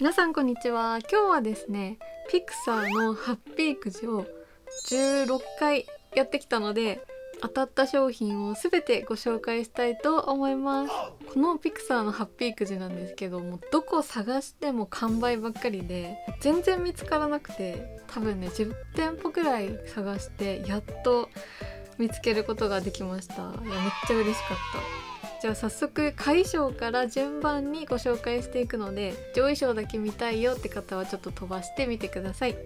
皆さんこんにちは。今日はですねピクサーのハッピーくじを16回やってきたので当たった商品を全てご紹介したいと思います。このピクサーのハッピーくじなんですけどもどこ探しても完売ばっかりで全然見つからなくて多分ね10店舗くらい探してやっと見つけることができました。いやめっちゃ嬉しかった。じゃあ早速下位賞から順番にご紹介していくので上位賞だけ見たいよって方はちょっと飛ばしてみてください。チ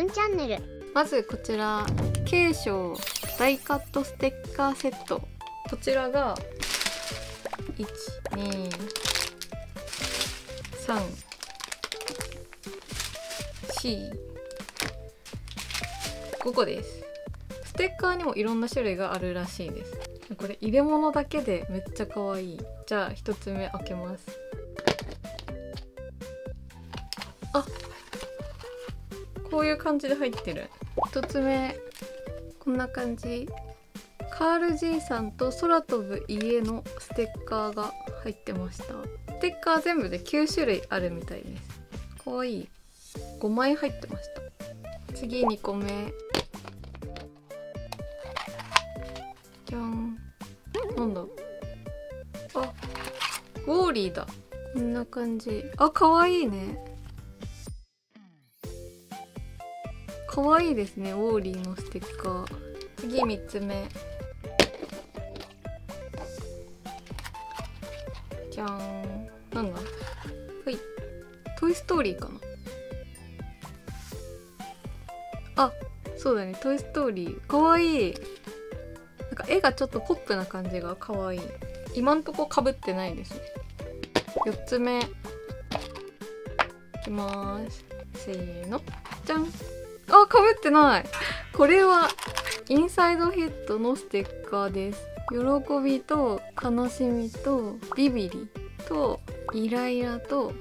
ャンネル。まずこちら軽賞大カットステッカーセット。こちらが12345個です。ステッカーにもいろんな種類があるらしいですこれ入れ物だけでめっちゃ可愛い。じゃあ1つ目開けます。あこういう感じで入ってる。1つ目こんな感じ。カール G さんと空飛ぶ家のステッカーが入ってました。ステッカー全部で9種類あるみたいです。かわい。い5枚入ってました。次2個目。じゃんなんだ？あウォーリーだ。こんな感じ。あかわいいね。かわいいですねウォーリーのステッカー。次3つ目。じゃーんなんだ？はい。トイ・ストーリーかな。あそうだね。トイ・ストーリー。かわいい絵がちょっとポップな感じがかわい。今んとこかぶってないですね。4つ目。いきます。せーの。じゃん。あかぶってない。これはインサイドヘッドのステッカーです。喜びと悲しみとビビリとイライラと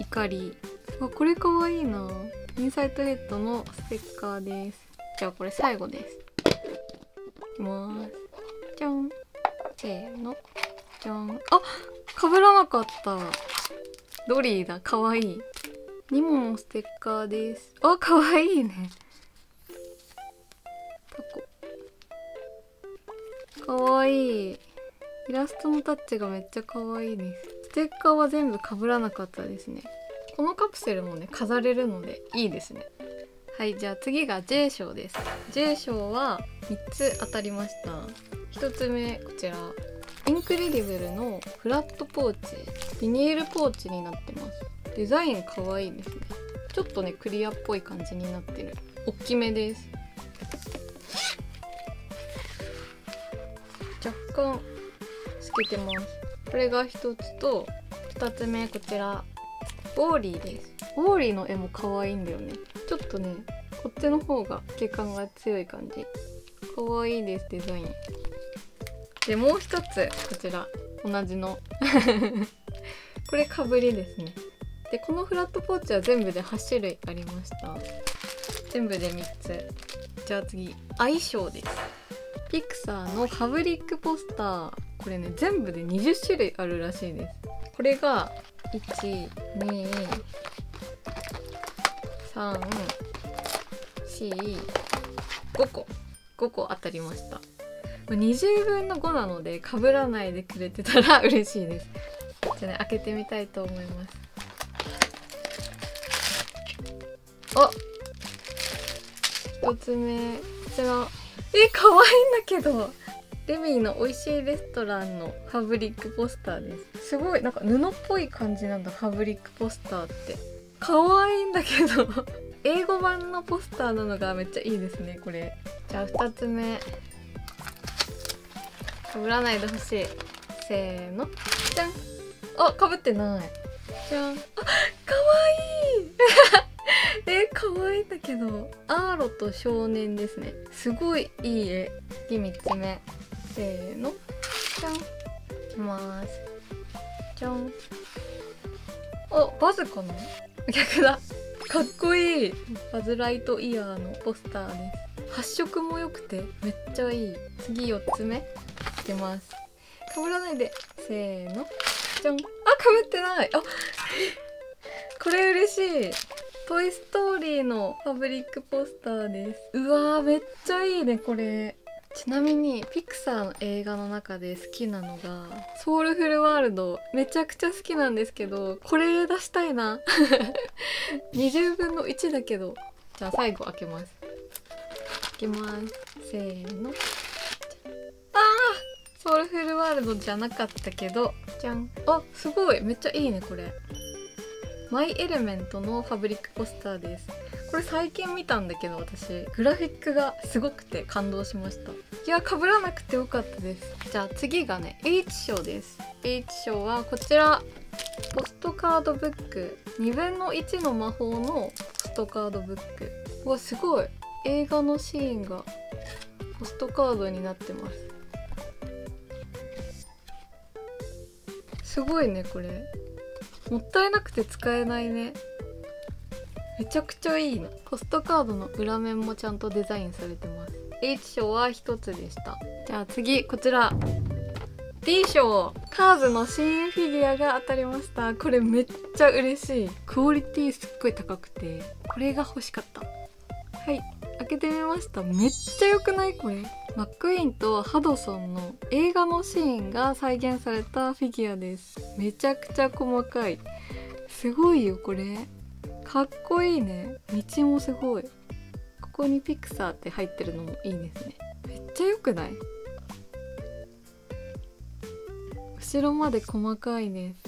怒り。あこれかわいいな。インサイドヘッドのステッカーです。じゃあこれ最後です。いきます。じゃん。せーの。じゃん。あかぶらなかった。ドリーだ。かわいい。ニモのステッカーです。あかわいいね。タコ。かわいい。イラストのタッチがめっちゃかわいいです。ステッカーは全部かぶらなかったですね。このカプセルもね飾れるのでいいですね。はいじゃあ次が J 賞です。J 賞は3つ当たりました。1つ目こちら。インクレディブルのフラットポーチビニールポーチになってます。デザインかわいいですね。ちょっとねクリアっぽい感じになってる。大きめです。若干透けてます。これが一つと二つ目こちら。ウォーリーです。ウォーリーの絵も可愛いんだよね。ちょっとねこっちの方が透け感が強い感じ。可愛いですデザイン。でもう一つこちら。同じの。これかぶりですね。でこのフラットポーチは全部で8種類ありました。全部で3つ。じゃあ次相性です。ピクサーのファブリックポスター。これね全部で20種類あるらしいです。これが12345個。5個当たりました。20分の5なので被らないでくれてたら嬉しいです。じゃあね開けてみたいと思います。あ一つ目こちらえ可愛いんだけど。レミーの美味しいレストランのファブリックポスターです。すごいなんか布っぽい感じなんだファブリックポスターって。可愛いんだけど。英語版のポスターなのがめっちゃいいですねこれ。じゃあ2つ目。かぶらないでほしい。せーの。じゃん。あかぶってない。じゃん。あかわいい。え可愛いんだけど。アーロと少年ですね。すごいいい絵。次3つ目。せーの。じゃん。いきます。じゃん。あバズかな。逆だ。かっこいい。バズライトイヤーのポスターです。発色も良くてめっちゃいい。次4つ目。いきます。かぶらないで。せーの。じゃん。あかぶってない。あこれ嬉しい。トイ・ストーリーのファブリックポスターです。うわーめっちゃいいねこれ。ちなみにピクサーの映画の中で好きなのが「ソウルフルワールド」めちゃくちゃ好きなんですけどこれ出したいな。20分の1だけど。じゃあ最後開けます。開けます。せーの。フルワールドじゃなかったけどじゃん。あすごい。めっちゃいいねこれ。マイエレメントのファブリックポスターです。これ最近見たんだけど私。グラフィックがすごくて感動しました。いや被らなくてよかったです。じゃあ次がね H 賞です。H 賞はこちらポストカードブック。2分の1の魔法のポストカードブック。うわすごい。映画のシーンがポストカードになってますすごいねこれ。もったいなくて使えないね。めちゃくちゃいいの。ポストカードの裏面もちゃんとデザインされてます。H 賞は1つでした。じゃあ次こちら。D 賞カーズの新フィギュアが当たりました。これめっちゃ嬉しい。クオリティすっごい高くてこれが欲しかった。はい。開けてみました。めっちゃ良くない？これ。マックイーンとハドソンの映画のシーンが再現されたフィギュアです。めちゃくちゃ細かい。すごいよこれ。かっこいいね。道もすごい。ここにピクサーって入ってるのもいいですね。めっちゃ良くない？後ろまで細かいです。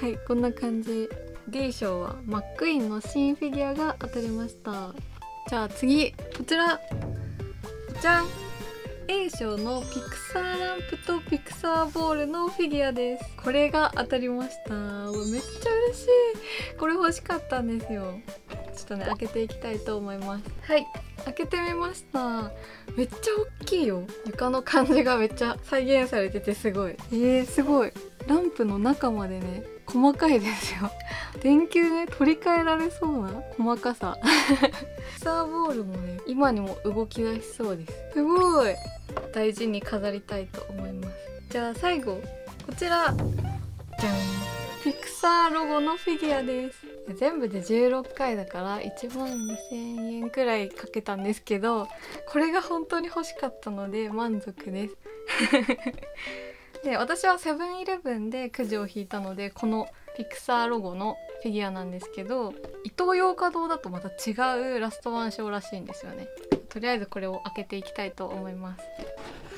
はいこんな感じ。D 賞はマックイーンの新フィギュアが当たりました。じゃあ次こちら。じゃん。A 賞のピクサーランプとピクサーボールのフィギュアです。これが当たりました。めっちゃ嬉しい。これ欲しかったんですよ。ちょっとね開けていきたいと思います。はい。開けてみました。めっちゃ大きいよ。床の感じがめっちゃ再現されててすごい。えー、すごい。ランプの中までね細かいですよ電球ね取り替えられそうな細かさ。サーボールもね今にも動き出しそうです。すごい。大事に飾りたいと思います。じゃあ最後こちら。じゃん。ピクサーロゴのフィギュアです。全部で16回だから1万2000円くらいかけたんですけどこれが本当に欲しかったので満足です。で私はセブンイレブンでくじを引いたのでこのピクサーロゴのフィギュアなんですけどイトーヨーカ堂だとまた違うラストワン賞らしいんですよね。とりあえずこれを開けていきたいと思いま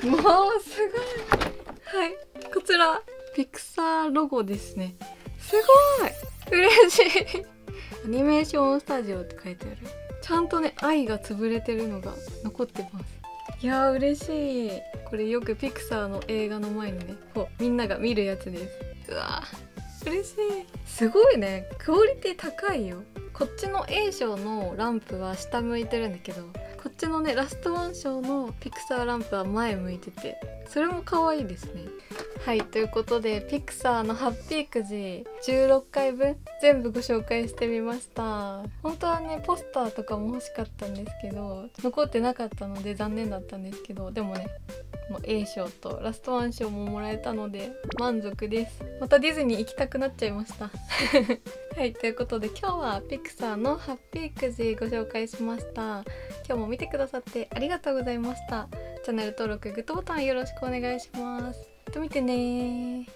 す。もうすごい。はい。こちらピクサーロゴですね。すごい。嬉しい。アニメーションスタジオって書いてある。ちゃんとね愛が潰れてるのが残ってます。いやー嬉しい。これよくピクサーの映画の前にねこうみんなが見るやつです。うわー。嬉しい。すごいね。クオリティ高いよ。こっちの A 賞のランプは下向いてるんだけどこっちのねラストワン賞のピクサーランプは前向いててそれも可愛いですね。はいということでピクサーのハッピーくじ16回分全部ご紹介してみました。本当はねポスターとかも欲しかったんですけど残ってなかったので残念だったんですけどでもねこの A 賞とラストワン賞ももらえたので満足です。またディズニー行きたくなっちゃいました。はいということで今日はピクサーのハッピーくじご紹介しました。今日も見てくださってありがとうございました。チャンネル登録グッドボタンよろしくお願いします。と見てね